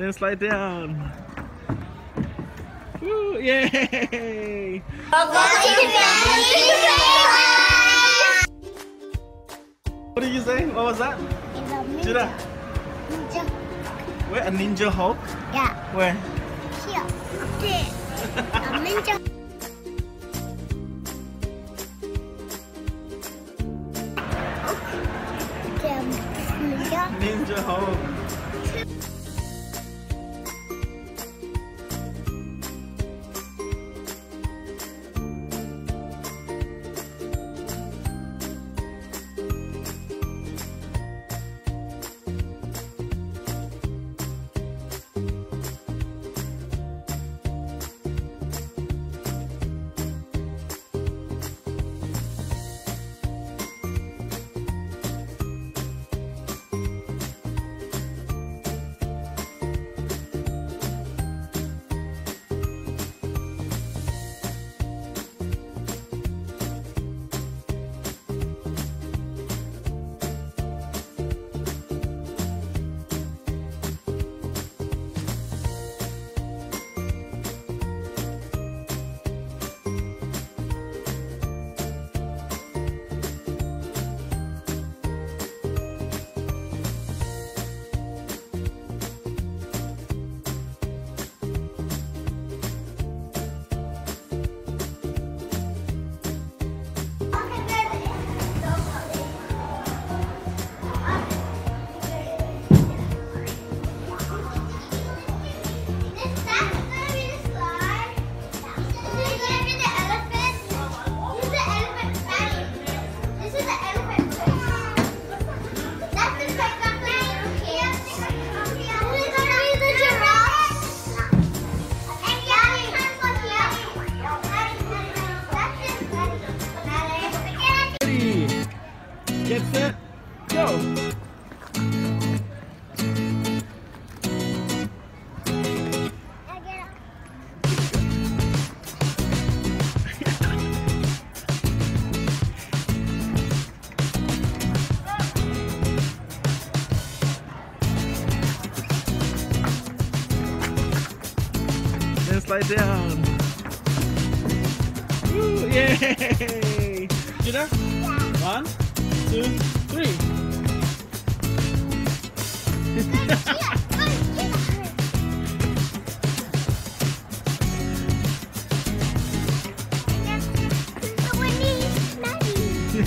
Then slide down. Woo, yay! What did you say? What was that? Ninja. where? A ninja Hulk? Yeah, Where? here. Okay. A ninja. Okay, um, ninja. Ninja Hulk. Slide down. Woo, yay! Judah? One, two, three.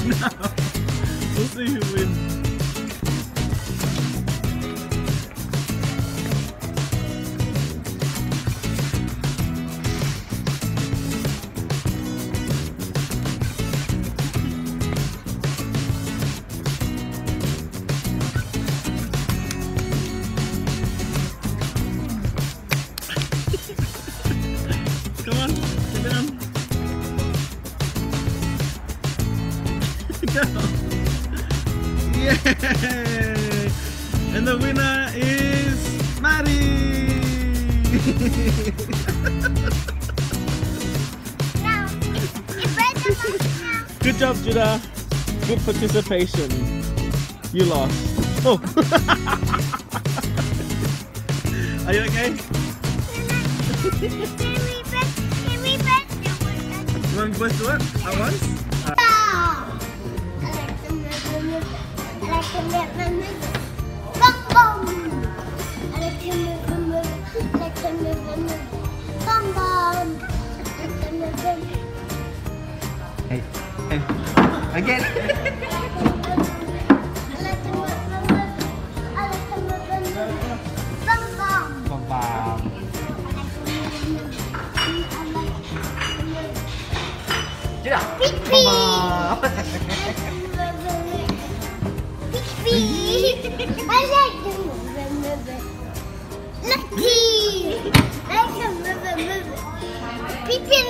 no. We'll see who wins. Good job, Judah. Good participation. You lost. Oh! Are you okay? You want to both do it at once? Uh, hey, Again. Pee-pee. Bam. I like to move move it. Lucky! I can move move it. Pippin,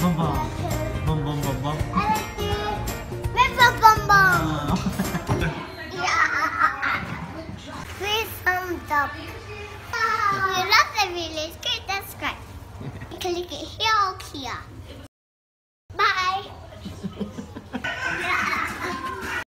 Bum bum. Bum bum bum bum. I like. River Bum Bum. Oh. Yeah. Please thumbs up. If you love the video, click subscribe. Click here or here.